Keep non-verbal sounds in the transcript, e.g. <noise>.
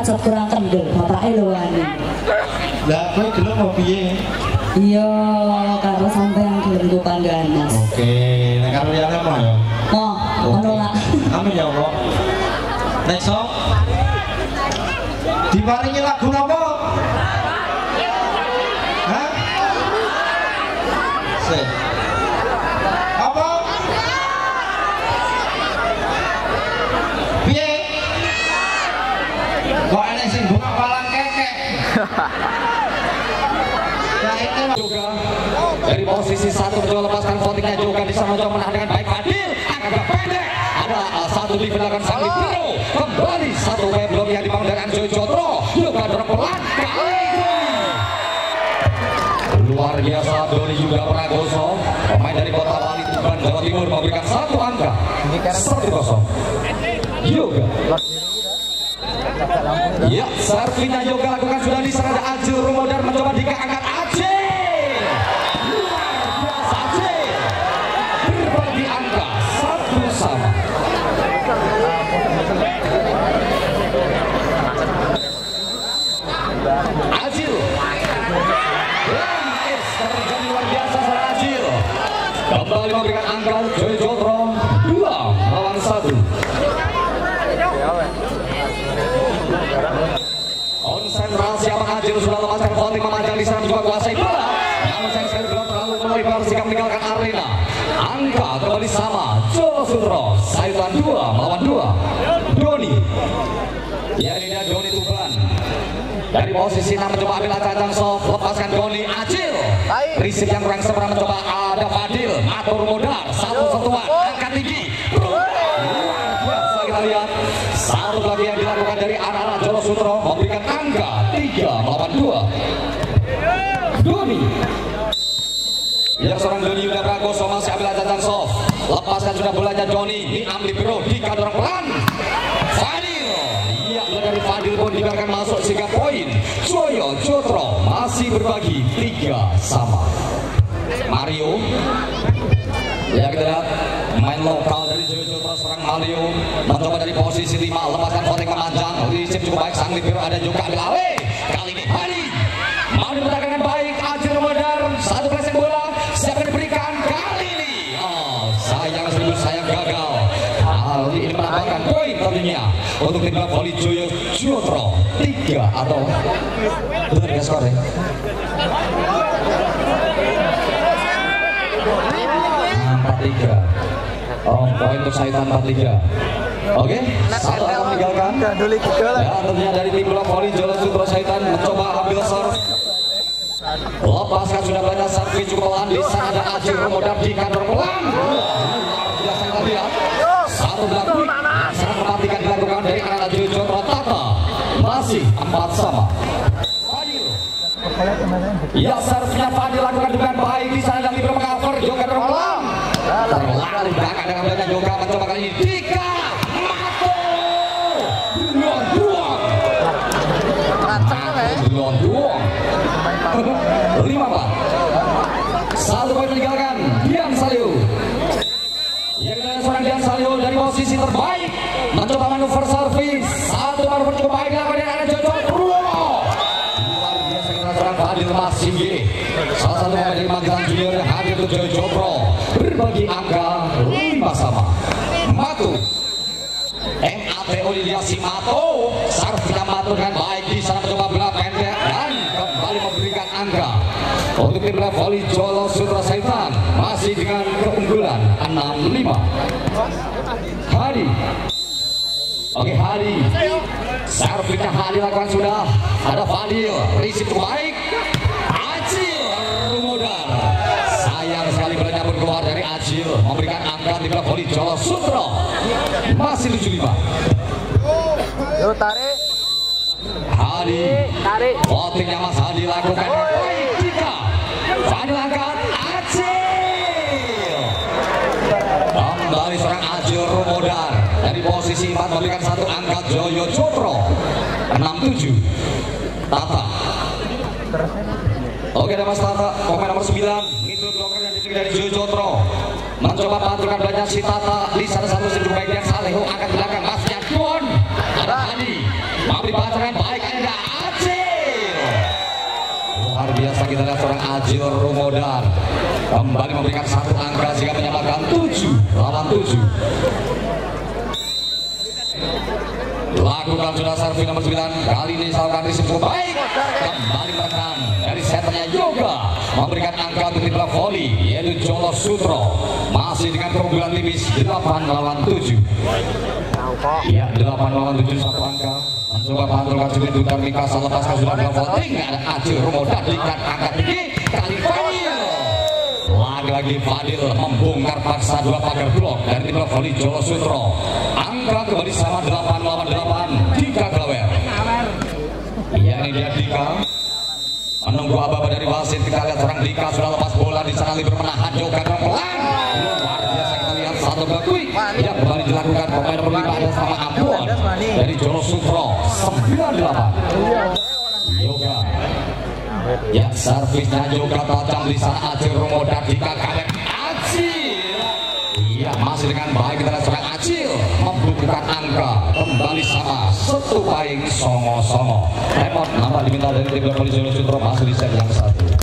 Sama ki kurang kendel, bapake lho wani. Lah kowe gelem mau piye? Iya, karo sampean gelem tukang ganas. Oke, nek karo liyane apa ya? Mo, ngono lah. <laughs> Amin ya Allah. Next song. Diparingi lagu napa? Juga dari posisi satu mencoba lepaskan votingnya juga di sana mencoba menahan dengan baik. Adil agak pendek. Ada uh, satu di belakang sang libero kembali satu web blok yang dibangun dari Anjo Jotro juga dorong pelan kali. Luar biasa Doni juga Pragoso pemain dari kota Bali Tuban Jawa Timur memberikan satu angka. Satu kosong. Yoga Ya, servinya Yoga lakukan sudah di sana ada Ajil Rumodar mencoba Dika angkat Ajil. Luar. Berbagi angka satu sama. Ajil. Terjadi luar biasa seorang Ajil. Kembali memberikan angka Joy Jotro Ajil sudah lepaskan voting memanjang di sana juga kuasai bola. Namun sayang sekali belum terlalu melebar sikap meninggalkan arena. Angka kembali sama. Jolo Sutro, Sayutan 2 melawan 2. Doni. Ya ini dia Doni Tuban. Dari posisi 6 mencoba ambil acang soft, lepaskan Doni Acil. Risik yang kurang sempurna mencoba ada Fadil, atur modal, seorang Doni Yuda Prakoso masih ambil ajaran soft lepaskan sudah bolanya Doni ini ambil bro di dorong pelan Fadil. Iya bola dari Fadil pun dibiarkan masuk sehingga poin. Joyo Jotro masih berbagi 3 sama. Mario. Ya kita lihat. Main lokal dari Joyo Jotro serang Mario. Mencoba dari posisi 5 lepaskan voting memanjang. Risip cukup baik sang libero ada juga ambil alih sayang seribu sayang gagal. Kali ini menambahkan poin tentunya untuk tim voli Joyo Jotro 3 atau benar ya skor ya empat tiga. Oh poin untuk Saitan empat tiga. Oke satu akan meninggalkan. Ya tentunya dari tim bola voli Jolo Sutro Saitan mencoba ambil serve lepaskan sudah banyak servis cukup pelan di sana ada Ajil Romodar di kantor pelan biasa kita lihat satu belakang sangat mematikan dilakukan dari anak Ajil Jotro Tata. Masih empat sama. Ya servisnya Fadil lakukan dengan baik di sana dan libero mengcover Yoga terpelang. Terlalu belakang dengan banyak Yoga mencoba kali ini. Dika Mato dengan dua. Mato dengan dua. Lima empat. Satu poin meninggalkan Dian Salio. Ya kita lihat seorang Dian Salio dari posisi terbaik mencoba manuver servis. Satu manuver cukup baik dilakukan dari arah Jojo. Purwo luar biasa kita seorang Fadil Masinggi salah satu pemain dari Magelang Junior yang hadir untuk Joyo Jopro. Berbagi angka 5 sama. Matu. MAT Olilia Simato. Sarfina Matu dengan baik di sana mencoba bola untuk tim voli Jolo Sutra Saitan masih dengan keunggulan 6-5 Hadi. Oke Hadi. Servisnya Hadi lakukan sudah. Ada Fadil. Risip baik. Acil Rumodar Sayang sekali bolanya pun keluar dari Acil. Memberikan angka bola voli Jolo Sutro Masih 75 Yo tarik, Hadi. Tarik. Votingnya Mas Hadi lakukan. Dengan baik Fadil angkat. Acil! Kembali seorang Ajil Rumodar dari posisi 4 memberikan satu angka Joyo Jotro 67 Tata. Oke ada Mas Tata. Pemain nomor 9 middle blocker yang dipilih dari Joyo mencoba pantulkan banyak si Tata. Di sana satu baik yang Saleho angkat belakang. Mas Yadon ada dibacakan? baik kita lihat seorang Acil Rumodan kembali memberikan satu angka sehingga menyamakan 7 lawan 7 lakukan sudah servis nomor 9 kali ini salurkan risip cukup baik kembali menekan dari setannya Yoga. Memberikan angka untuk tim volley yaitu Jolo Sutro. Masih dengan keunggulan tipis 8 lawan 7 Iya, 8 lawan 7 satu angka. Kali Fadil. Membongkar paksa dua pagar blok dari tim volley Jolo Sutro. Angka kembali sama 8 lawan 8. Dika Glawer. Iya, ini dia Dika. Menunggu aba dari wasit kita lihat seorang Dika sudah lepas bola di sana libur menahan dan pelan. Luar biasa kita lihat satu bakui yang kembali dilakukan pemain nomor lima ada sama Ambon dari Jolo Sutro 98. Yoga. Ya servisnya Yoga tajam di sana Acil Romo dan Dika Kalek Acil. Iya masih dengan baik kita lihat seorang Acil membukukan angka kembali sama satu paing songo songo. Lemon nama diminta dari tim Jolo Sutro masih di set yang satu.